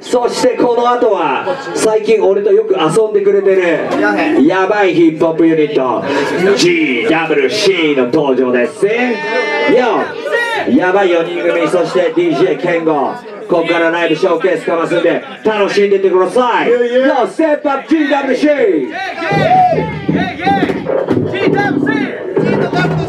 そしてこの後は最近俺とよく遊んでくれてるやばいヒップホップユニット GWC の登場です。よやばい4人組そして DJ ケンゴ。ここからライブショーケースかますんで楽しんでってください。Yo, step up GWC! OK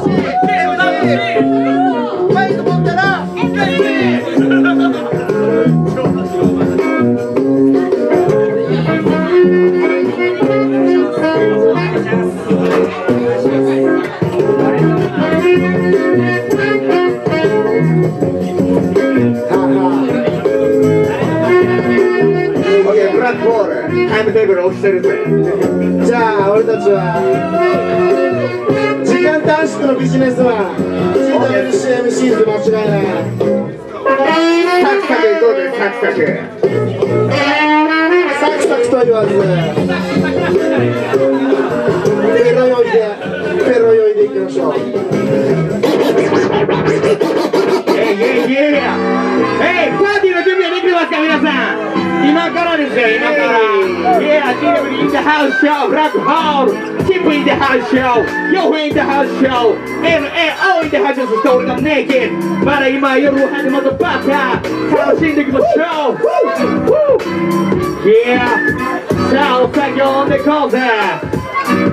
してるぜじゃあ俺たちは時間短縮のビジネスマン GWCMC で間違いないサクサクいこうぜサクサクサクサクと言わずペロ酔いでペロ酔いでいきましょう Hey, yeah, yeah! Hey, パーティー今からですよ、今から Yeah, GW in the house show, Black Hole Chip in the house show, Yo in the house show LAO in the house show そして俺が naked まだ今夜始まったばっか楽しんでいきましょう! Yeah! さあ、お酒を飲んでこうぜ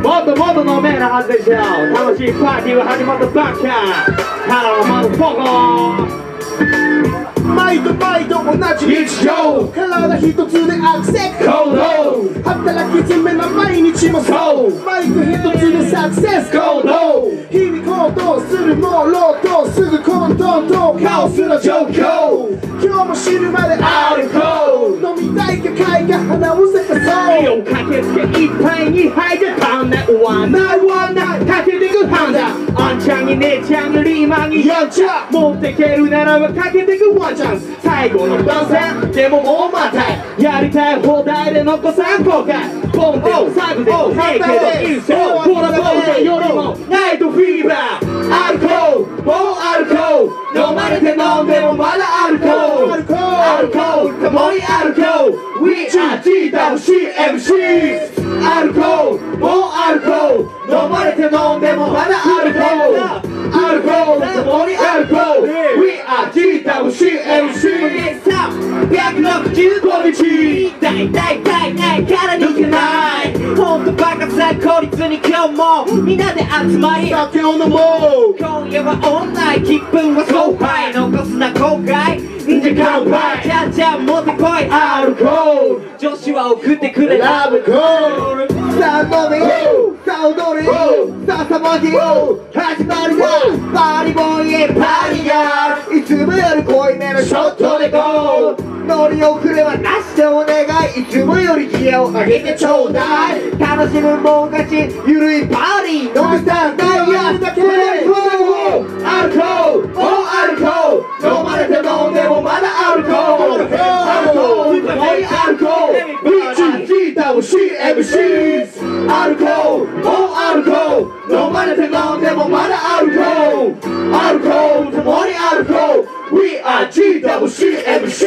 もっともっと飲めるはずでしょう楽しいパーティーが始まったばっか Hello, motherfucker! 毎度毎度同じ日常体一つでアクセス行動働き詰めな毎日もそうマイク一つでサクセス行動日々行動するもろとすぐ混沌とカオスな状況今日も死ぬまでアルコール飲みたいか会が花を咲かそう駆けつけいっぱいに吐いてたんだワンナ。イワンナ。イかけてくハンダあんちゃんに姉ちゃんのリーマンに。やっちゃ。持ってけるならばかけてくワンチャン。ス最後の番宣でももうまたいやりたい放題で残さん後悔。ボンで。もサグでもねえけどいいそうコラボーよりもナイトフィーバー。アルコール。もうアルコール飲まれて飲んでもまだアルコールアルコールアルコール共にアルコール We are GWCMC アルコールもうアルコール飲まれて飲んでもまだアルコールアルコール共にアルコール We are GWCMC 165日大大大ないから抜けないほんとバカさ孤立に今日もみんなで集まり酒を飲もう今夜はオンライン気分は後輩残すな後悔忍者乾杯じゃんじゃん持ってこいアルコール女子は送ってくれラブコール始まるよパーリボーイへパーリガーいつもより濃いめのショットでゴー乗り遅れはなしでお願いいつもよりギアを上げてちょうだい楽しむもん勝ちゆるいパーリー飲みたんだやるだけでアルコールもうアルコール飲まれて飲んでもまだアルコールアルコールもうアルコール BGWCMC アルコールもうールアルコール共にアルコール We are GWCMC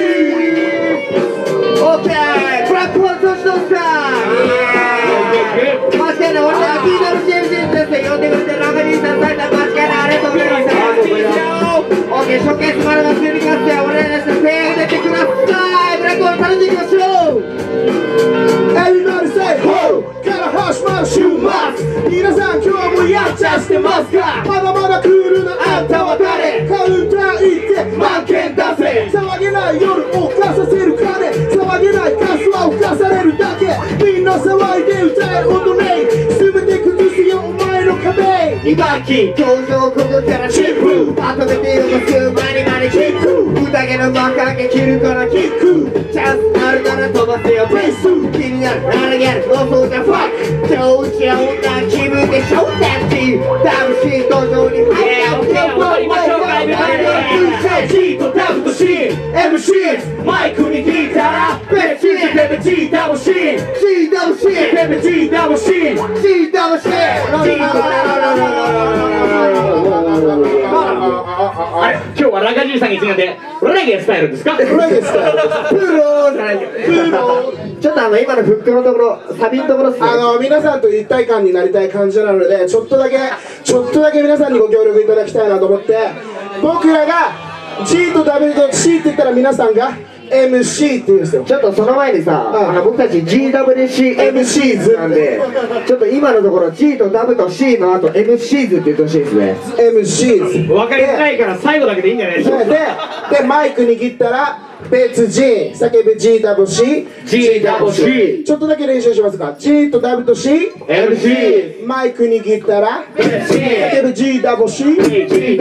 OK ブラックホール年のスター間違いない俺は GWCMC です呼んでくれて中西さん最多間違いないありがとうございます OK ショ2番機登場ここからチップまとめてるの数枚になりキック。宴の馬鹿げ切るからキック。チャンスあるなら飛ばせよベース。気になるならやる妄想じゃファック。調子は女気分でしょだって魂登場に入って踊りましょう。かにちなんでレゲエスタイルです。かプロじゃないけどちょっとあの今のフックのところサビのところあの皆さんと一体感になりたい感じなのでちょっとだけちょっとだけ皆さんにご協力いただきたいなと思って僕らが G と W と C って言ったら皆さんが MC って言うんですよ。ちょっとその前にさ、うんあの僕たち GWCMCs なんで、ちょっと今のところ G と W と C の後 MCs って言ってほしいですね。MC 分かりづらいから最後だけでいいんじゃないでしょうか。ででマイク握ったら別 G 叫べ GWC GWC ちょっとだけ練習しますか。G と W と C MC マイク握ったら。叫べ GWC GWC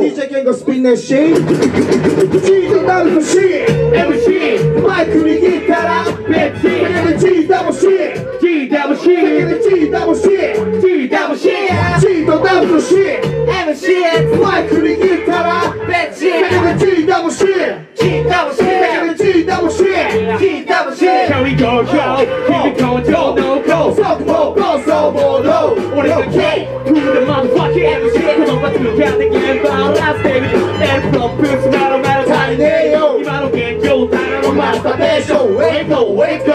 DJ ケンゴスピンネッシー G と W と C MC マイク握ったら。ベッチ叫べ GWC GWC 叫べ GWC GWC G と W と C MCs マイク握ったらベッチ叫べ GWC 叫べ GWC Can we go go Keep it going go no go サボボソボロ俺が K to the motherfucking MC この場所ができればラステージエルプロプスメロメロ足りねえよ今の現状ただのマスターベーションウェイコウェイコ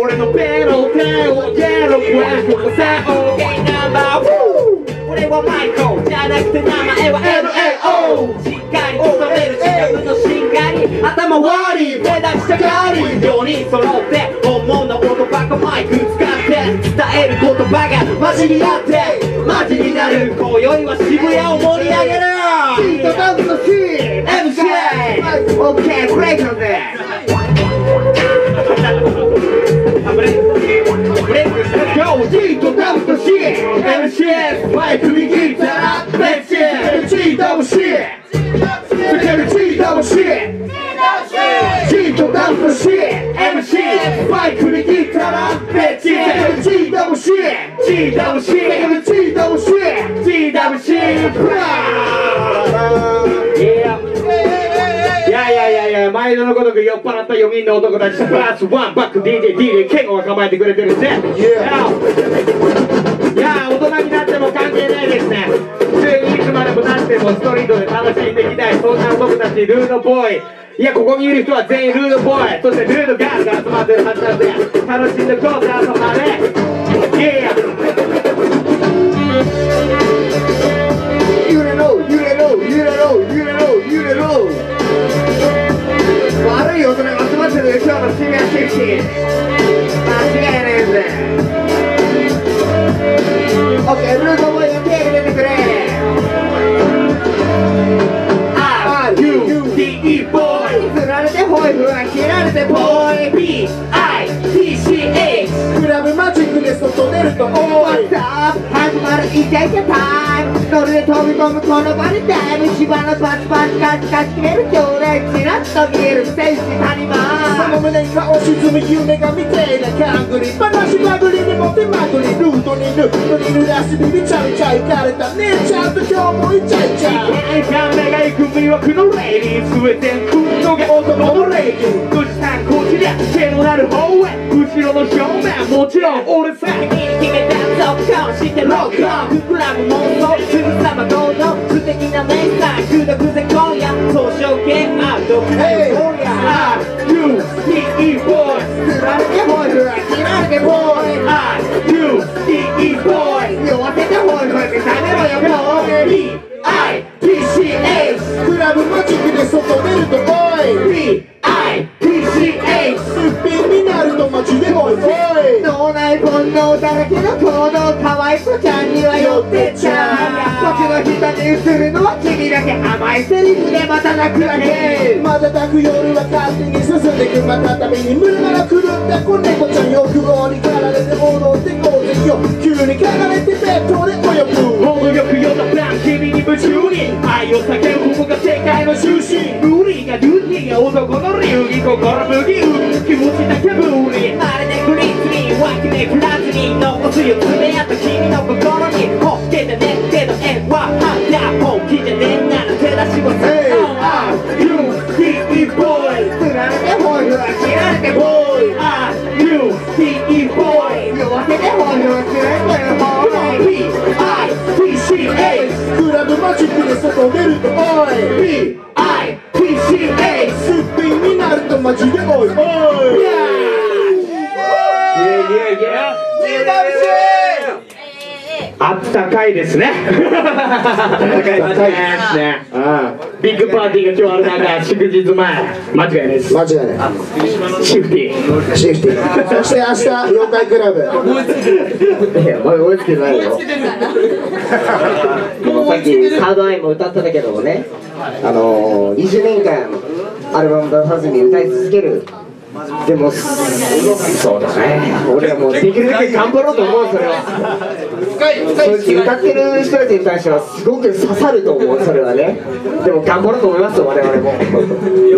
俺のベロテをゲロクエストさ OK ナンバー俺はマイコじゃなくて名前は LAO しっかり務める自分のしんがり頭割り目立ちたがり4人揃って本物の言葉かマイク使って伝える言葉がマジになってマジになる今宵は渋谷を盛り上げる。G と W と C MC OK ブレイクなんであブレイク。ブレイクです Let's go G と W と C MC マイク握ったらベッチ G ダブル C 叫べ G ダブル C G と W と C MC マイ4人の男たちプラスワンバック DJ DJ ケンゴが構えてくれてるんで、いや大人になっても関係ないですね。普通にいつまでもなってもストリートで楽しんでいきたいそんな男たちルードボーイ。いやここにいる人は全員ルードボーイ。そしてルードガールが集まってるはずなんで楽しんでこうぜ朝までいやいや。揺れろ揺れろ揺れろ揺れろ揺れろ悪い大人が集まってる今日の渋谷セクシー間違いないぜ OK ルートボーイが手入れてくれ R-U-D-E ボーイ釣られてホイフは切られてボイ B-I-T-C-H クラブマジックで外出るとおい What's up? 始まるイチャイチャタイムノリで飛び込むこの場にタイム芝のパチパチカチカチ切れる強烈チラッと見える戦士谷間胸に顔沈む夢が見ていなキャングリ話ばぐりにも手まぐりルートにルートに濡らしビビちゃいちゃいかれた姉ちゃんと今日もイチャイチャイイちゃん目が行く魅惑のレディー据えてくんのが男のレディー富士山こちら手のなる方へ後ろの正面もちろん俺さ君に決めたゾッコンしてロックオン膨らむ妄想すぐさま行動素敵なメイさんくどくぜ今夜総称系アウトクライボーイ R-U-D-E ボーイ釣られてホイフは切られてボーイ R-U-D-E ボーイ酔わせてホイフは見ためろよボーイ B-I-T-C-H クラブマジックで外出るとおい B-I-T-C-H すっぴんになるとマジでおいい脳内煩悩だらけの行動可愛い子ちゃんには寄ってっちゃう僕の下に映るのは君だけ甘いセリフでまた。泣くだけ瞬く夜は勝手に進んでくまたたびに無理なら狂った子猫ちゃん欲望に駆られて踊ってこうぜよ急に嗅がれてベッドで泳ぐ音力よとプラン君に夢中に愛を叫ぶここが世界の中心無理がルーティンが男の流儀心無儀気持ちだけ無理次をめった君の心にこっけてね手の縁はハっダー本気じねんなら手出しはせ Are you T.E. boy つられてほいは知られてほい Are you T.E. boy 弱せてほいは知られてほい P.I.P.C.A クラブマジックで外出るとおい P かいですね。うん。ビッグパーティーが今日ある中、祝日前、間違いないです。間違いない。シフティ。シフティ。そして明日妖怪クラブいや、追いつけてないよ。さっきカードアイも歌ってたけどもね、あのー、20年間アルバム出さずに歌い続ける。でも、そうだね。俺はもうできるだけ頑張ろうと思う、それは。歌ってる人たちに対してはすごく刺さると思う、それはね。でも頑張ろうと思いますよ、我々も。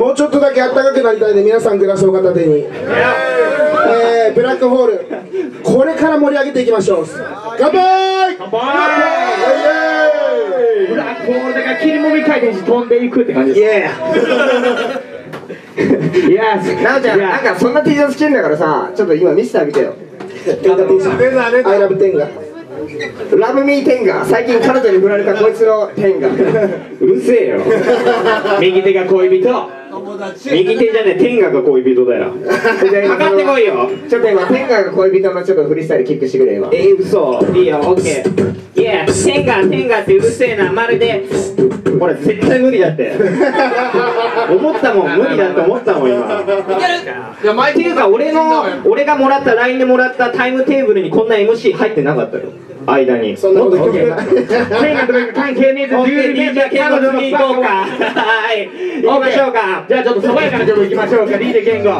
もうちょっとだけ暖かくなりたいんで皆さんグラスを片手に、えー、ブラックホールこれから盛り上げていきましょう乾杯乾杯ブラックホールだから切りもみ回転して飛んでいくって感じです。イエスなおちゃん、なんかそんな T シャツ着てんだからさ、ちょっと今見せてあげてよ。アイラブテンガ。ラブミーテンガ。最近彼女に振られたこいつのテンガ。うるせえよ。右手が恋人右手じゃねえ天下が恋人だよ。かかってこいよ。ちょっと今テンガが恋人のちょっとフリースタイルキックしてくれ今。えー、嘘。いいよ。オッケー。いや天下天下ってうるせえなまるで。これ絶対無理だって。思ったもん無理だって思ったもん今。いや前っていうか俺の俺がもらった LINE でもらったタイムテーブルにこんな MC 入ってなかったよ間に。そんなこと関係ねえぞ健吾次行こうか。はい。行きましょうか。じゃあちょっと爽やかな曲行きましょうか。DJ 健吾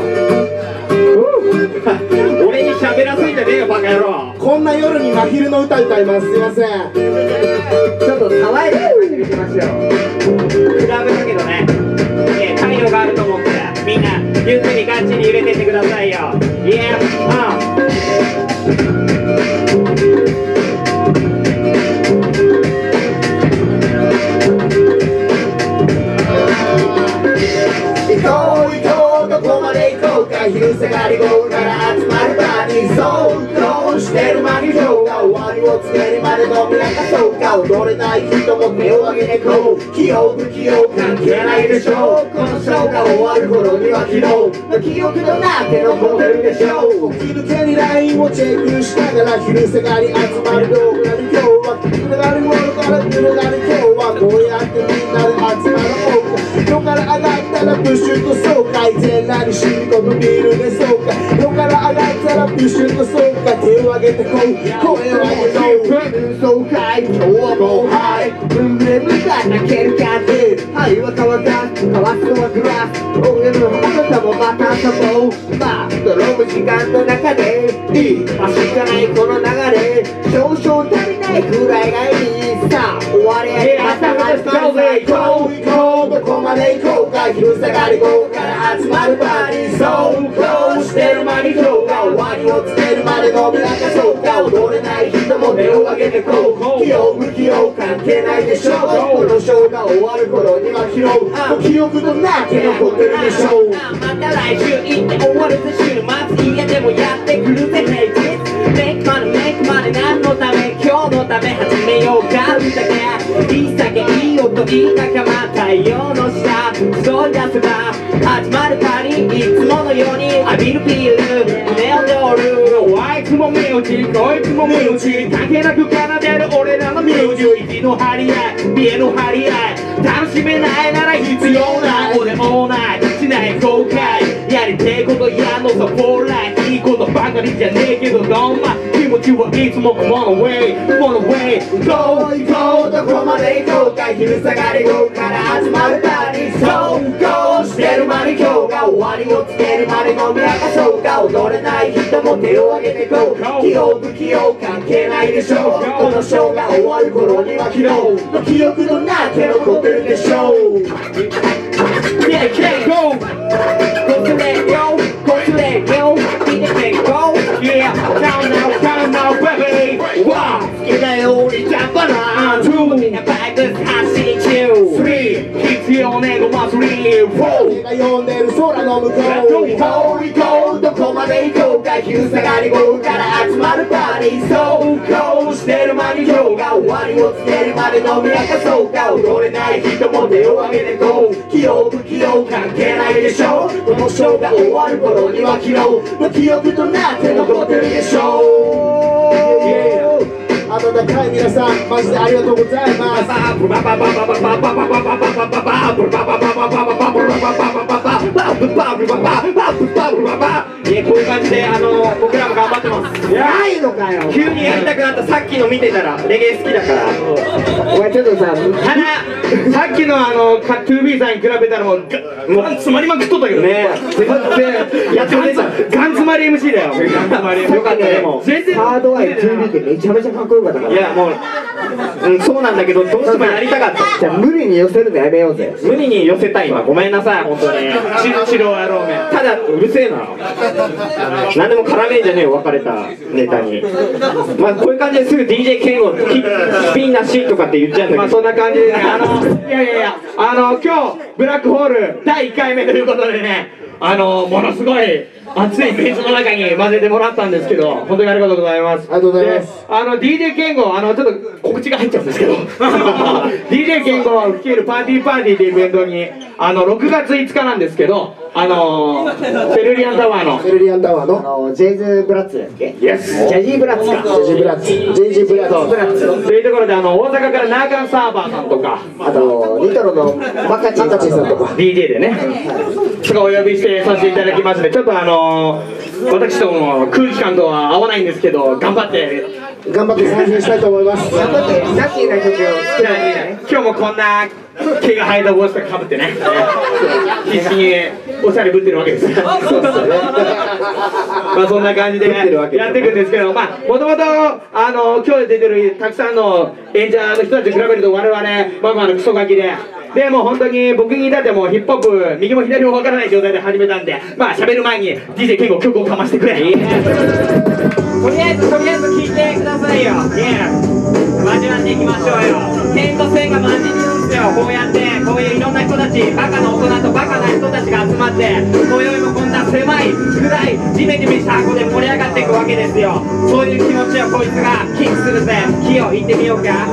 俺に喋らせんじゃねえよバカ野郎。こんな夜に真昼の歌歌います。すいません。ちょっと爽やかな感じにしましょうクラブだけどね、えー太陽があると思ってみんなゆっくりガチに揺れてってくださいよ踊れない人も手を挙げてこう器用不器用関係ないでしょうこのショーが終わる頃には昨日の記憶のなんて残ってるでしょう起き抜けにラインをチェックしながら昼下がり集まる動画に今日は広がるものから繋がる今日はこうやってみんなで集まろう今日から上がるたらプッシュと爽快全裸に染み込むビールでそうか。夜から上がったらプッシュと爽快手を上げてこう。声を上げて爽快今日はもうはい。ブンブレブが泣ける感じはいは乾かすかわすのはグラス。俺のあなたもまた遊ぼう。まあ泥む時間の中で。いい明日じゃないこの流れ。少々足りないくらいがいい。さあ終わりやまた始まる昼下がり午後から集まるパーティーそうこうしてる間に今日が終わりを告げるまで飲み明かそうか踊れない人も手を挙げてこう器用不器用関係ないでしょうこのショーが終わる頃には拾うもう記憶となって残ってるでしょうまた来週行って終わるぜ週末家でもやってくるぜ平日 Make money make money 何のため？今日のため始めようか。歌がいい酒いい音いい仲間太陽のそう出せば始まるパリいつものように浴びるビール胸を通るあいつも身内こいつも身内関係なく奏でる俺らのミュージック息の張り合い見えの張り合い楽しめないなら必要ない俺オーナイしない後悔やりてえことやんのさフォーライいいことばかりじゃねえけどどんま気持ちはいつも on the way on the way 行こう行こうどこまで行こうか昼下がり後から始まるパーティー。そう。こうしてる間に今日が終わりを告げるまで飲み明かそうか。踊れない人も手を挙げてこう。器用不器用関係ないでしょう。このショーが終わる頃には昨日の記憶のなんて残ってるでしょう向こう行こう行こうどこまで行こうか昼下がり午後から集まるパーティーそうこうしてる間に今日が終わりを告げるまで飲み明かそうか踊れない人も手を挙げてこう器用不器用関係ないでしょうこのショーが終わる頃には昨日の記憶となって残ってるでしょう温かい皆さんマジでありがとうございます いやこういう感じであの僕らもないのかよ急にやりたくなったさっきの見てたらレゲエ好きだから。お前ちょっとさたださっきのあのカ 2B さんに比べたらもうガもう詰まりまくっとったけど。ね全然やってガン詰まり MC だよ。よかったでも全然ハードアイ 2B ってめちゃめちゃかっこよかったから。いやもう、うん、そうなんだけどどうしてもやりたかった。じゃあ無理に寄せるのやめようぜ。無理に寄せたい今ごめんなさい本当に。チロチロ野郎めただうるせえな。何でも絡めんじゃねえよ別れたネタに。まあこういう感じですぐ DJ ケンゴスピンなしとかって言っちゃうんだけど。まあそんな感じでね。あのいやいやいやあの今日ブラックホール第1回目ということでねあのものすごい熱いベースの中に混ぜてもらったんですけど本当にありがとうございます。ありがとうございます。であの DJ ケンゴあのちょっと告知が入っちゃうんですけど DJ ケンゴを率いるパーティーパーティーっていうイベントにあの6月5日なんですけどあのセルリアンタワーの。セルリアンタワーあののジェイズ・ブラッツだっけ？イエスジャジー・ブラッツか。ジェジブラッツ。ブラッツブラッツ。というところであの大阪からナーカンサーバーさんとかあとリトロのバカチン赤チンさんとか。DJ でね。とかお呼びしてさせていただきますのでちょっとあの私とも空気感とは合わないんですけど頑張って。頑張って参戦したいと思います。頑張ってラッキーな曲を作らないね。今日もこんな毛が生えた帽子とかかぶってね。必死におしゃれぶってるわけです。そうですよねまあそんな感じでやっていくんですけどまあもともとあの今日出てるたくさんの演者の人たちに比べると我々まあまあのクソガキででも本当に僕に至ってもヒップホップ右も左も分からない状態で始めたんでまあ喋る前に DJ ケンゴ曲をかましてくれ。とりあえずとりあえず聞いてくださいよ。Yeah 交わっていきましょうよ。点と線が混じるんですよ。こうやってこういういろんな人たちバカな大人とバカな人たちが集まって今宵もこんな狭い暗いジメジメした箱で盛り上がっていくわけですよ。そういう気持ちをこいつがキックするぜ。木を行ってみようか。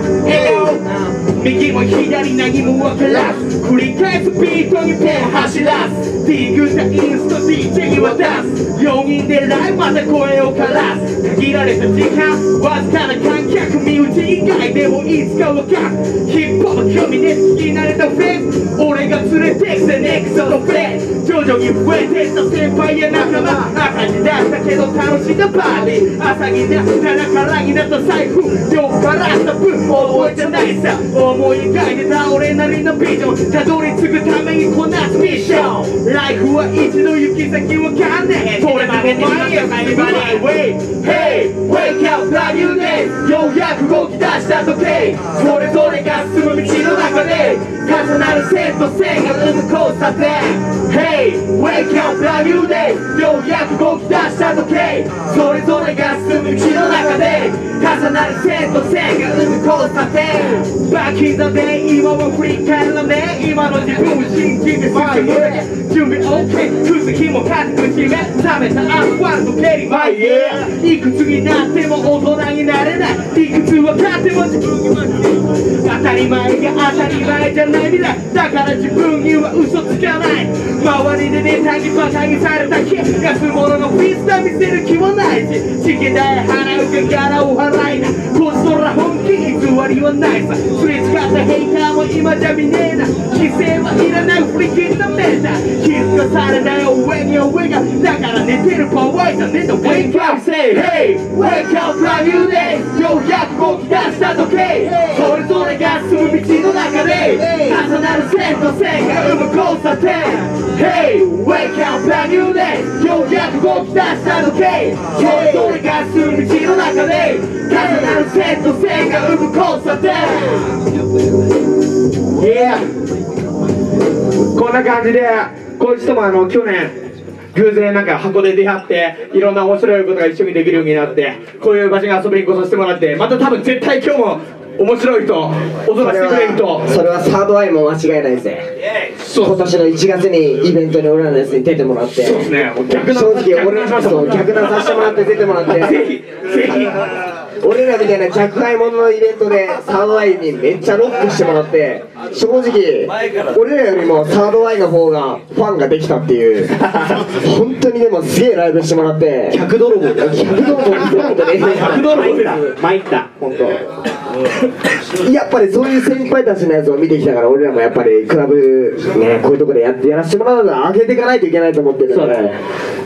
右も左何も分からず繰り返すビートにペン走らす。ディグしたインスト DJ に渡す。4人でライブまた声を枯らす。限られた時間わずかな観客身内以外でもいつか分かるヒップホップ興味ね好きになれたフェン俺が連れてくぜネクスのフレンズ徐々に増えてった先輩や仲間赤字だったけど楽しんだパーティー朝になったら空になった財布酔っ払った分覚えてないさ思い描いてた俺なりのビジョンたどり着くためにこなすミッションライフは一度行き先わかんねえそれまでに前へ前に前に Hey wake up brand new day ようやく動き出した時計それぞれが進む道の中で重なる線と線が生む交差点 Hey wake up brand new day. ようやく動き出した時。計それぞれが進む道の中で重なる線と線が生む交差点。Back in the day 今は振り返らねえ今の自分を信じて進む。準備 OK くず日も勝つ口目。冷めたアスファルト蹴り。前へいくつになっても大人になれない。いくつ分かっても自分に負ける。当たり前が当たり前じゃない。未来。だから自分には嘘つかない。周りでネタにバカにされた気安物ののフィスタ見せる気はないし試験代払うか柄を払いなそら本気偽りはないさ。すれ違ったヘイターも今じゃ見ねえな。規制はいらない振り切ったメーター気づかされない上に上が。だから寝てるパワーじゃねえと。Wake up say hey. Wake up brand new day. ようやく動き出した時計それぞれが進む道の中で。重なる線と線が生む交差点。Hey Wake up brand new day. ようやく動き出した時計それぞれが進む道の中で。重なるんな感じでこいつともあの去年偶然なんか箱で出会っていろんな面白いことが一緒にできるようになってこういう場所に遊びに来させてもらってまた多分絶対今日も面白いと踊らせてくれるとそれはサードアイも間違いないぜ今年の1月にイ。ベントに俺らのやつに出てもらってそうですねもう逆な正直俺逆なしましたもんそう逆なさせてもらって出てもらって。ぜひぜひ俺らみたいな着買い物のイベントでサードアイにめっちゃロックしてもらって正直俺らよりもサードアイの方がファンができたっていう。本当にでもすげえライブしてもらって。100泥棒だ100ドルも本当に100泥棒だ。参った。本当。やっぱりそういう先輩たちのやつを見てきたから俺らもやっぱりクラブねこういうとこでやってやらせてもらうのは上げていかないといけないと思ってるそうだね。ね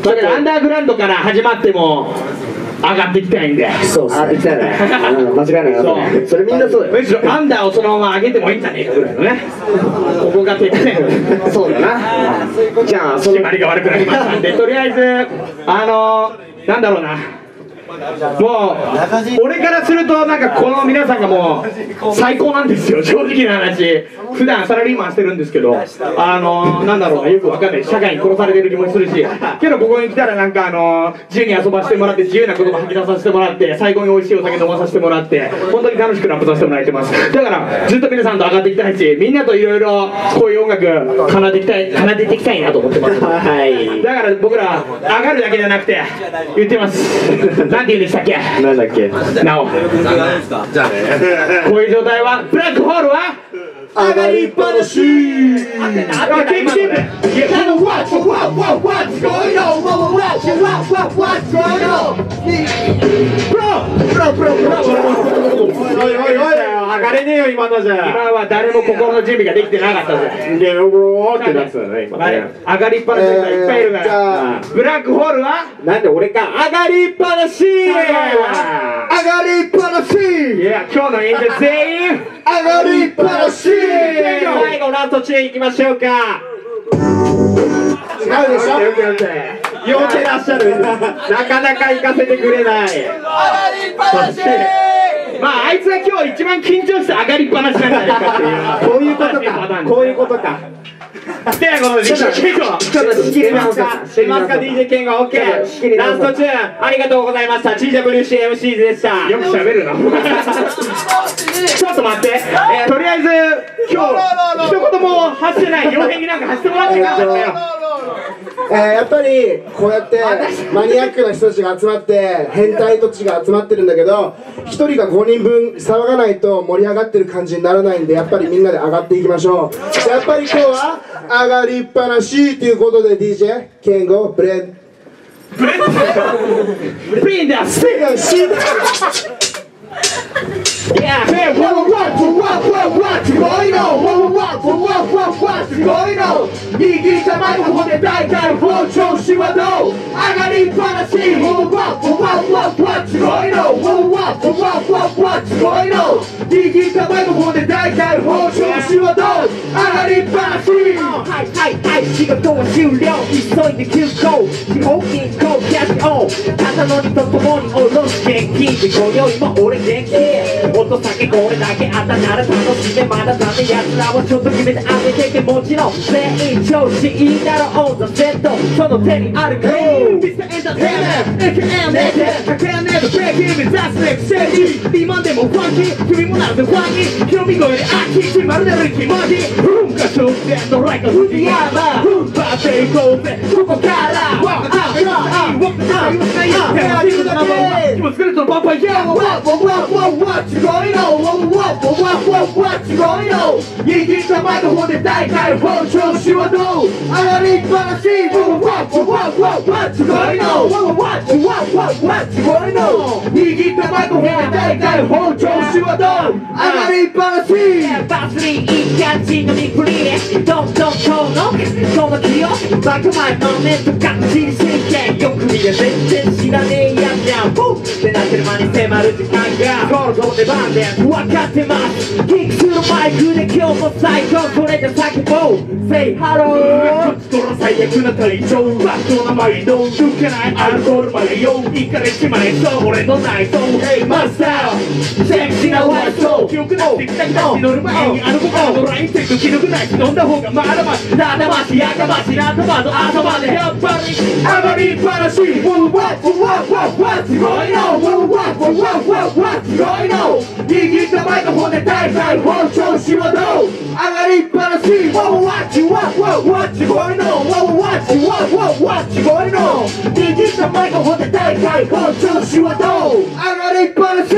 だからアンダーグラウンドから始まっても上がっていきたいんでそうあってきたよね、うん、間違いないよそう。それみんなそうだよ。むしろアンダーをそのまま上げてもいいんじゃね。えかぐらいのね。ここがてっぺんそうだな。じゃあその締まりが悪くなりましたんでとりあえずあのなんだろうなもう俺からするとなんかこの皆さんがもう最高なんですよ正直な話。普段サラリーマンしてるんですけどあのなんだろうよくわかんない。社会に殺されてる気もするし。けどここに来たらなんかあの自由に遊ばせてもらって自由な言葉吐き出させてもらって最高に美味しいお酒飲まさせてもらって本当に楽しくラップさせてもらってます。だからずっと皆さんと上がっていきたいしみんなといろいろこういう音楽奏でていきたい奏でていきたいなと思ってます。はい。だから僕ら上がるだけじゃなくて言ってます。なんて言うんでしたっけ？なんだっけなお こういう状態はブラックホールは上がりっぱなし。あキープキープいや What's what what what's going on? What what what what what's going on? おいおいおい上がれねえよ今のじゃ今は誰も心の準備ができてなかったぜ。でおーってなってたね今上がりっぱなしがいっぱいいるから。ブラックホールは？なんで俺か上がりっぱなし上上がりっぱなし。いや今日の演説全員。上がりっぱなし最後ラストチェーンいきましょうか。違うでしょ？らっしゃる。なかなか行かせてくれない。そし。てまああいつが今日一番緊張して上がりっぱなしなんじゃないかっていう。こういうことか。こういうことかではこの DJ ケンゴちょっと仕切り直す知りますか DJ ケンゴ OK ラストチューンありがとうございましたチーザブルーシー MC でしたよく喋るなちょっと待って、えーとりあえず今日一言も発してない傭兵になんか発してもらってくださいよえーやっぱりこうやってマニアックな人たちが集まって変態たちが集まってるんだけど1人が5人分騒がないと盛り上がってる感じにならないんでやっぱりみんなで上がっていきましょう。やっぱり今日は上がりっぱなしということで DJ ケンゴブレップリン？ダスドシー Yeah, hey, What what what what what's going on? What what what what what's going on? 握ったマイクフォンで大体包丁しはどう上がりっぱなし What what what what what's going on? What what what what what's going on? 握ったマイクフォンで大体包丁しはどう上がりっぱなしはいはいはい仕事は終了急いで急行地方銀行キャッシュオン肩の荷とともに下ろす現金で今宵も俺元気音酒これだけあったなら楽しめまだダメ奴らはちょっと決めてあげてけもちろん全員調子いいだろオンザセットその手にあるかミスターエンターテイメント AKM ネテかけらねえとブレーキクステージ今でもファンキー君もなるでファンキー興味声で飽き決まるでリキマジ文化直前のライカ藤山踏ん張っていこうぜここからワンアップアップアップアップアップアップアップ今作るとパパイヤ What, what, what, what, what's going on? What, what, what, what, what, what's going on? 握ったマイクフォンで大会包丁しはどう上がりっぱなし What, what, what, what, what's going on? What, what, what, what, what's going on? 握ったマイクフォンで大会包丁しはどう上がりっぱなしバスにいい感じのリプリーどんどんこのこの気をバカ前の面とがっちり真剣よく見りゃ全然知らねえやんじゃんポッってなってる間に迫る時間がゴールド出番で分かってますキックスのマイクで今日も最強それで叫ぼう Say hello 最悪な体調バットなマインド抜けないアルコールまでよいかれちまえそう俺の内臓 Hey マスターセクシーなワイト記憶なってきたきたし乗る前にあの子からのラインテック気抜くないし飲んだ方がまだましだだましやかましな頭と頭でやっぱり上がりっぱなし What, what, what, what, what's going on? What, what, what, what, what, what's going on? 握ったマイクフォンで大会包丁しはどう上がりっぱなし What, what, what, what, what's going on? So what you what what what you going on? 握ったマイクを掘って大解放調子はどう上がりっぱなし The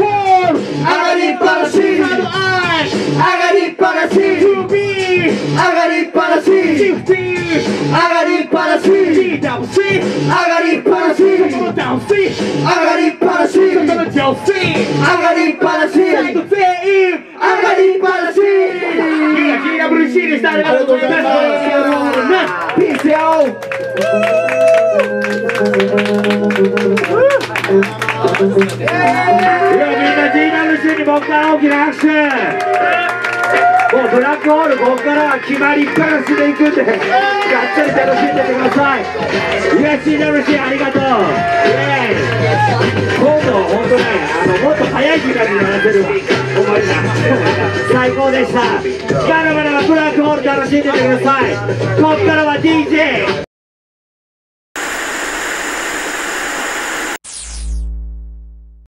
wall 上がりっぱなし Hard eyes 上がりっぱなし To be. 上がりっぱなし50上がりっぱなし DWC 上がりっぱなしこの DWC 上がりっぱなしこの JOC 上がりっぱなし最後全員 Dari aku, tugas saya adalah もうブラックホールここからは決まりっぱなしでいくんでがっつり楽しんでてください。USCWC ありがとう。イエーイ今度本当ねあのもっと早い時間にやらせるわ思いな最高でしたまだまだブラックホール楽しんでてくださいここからは DJ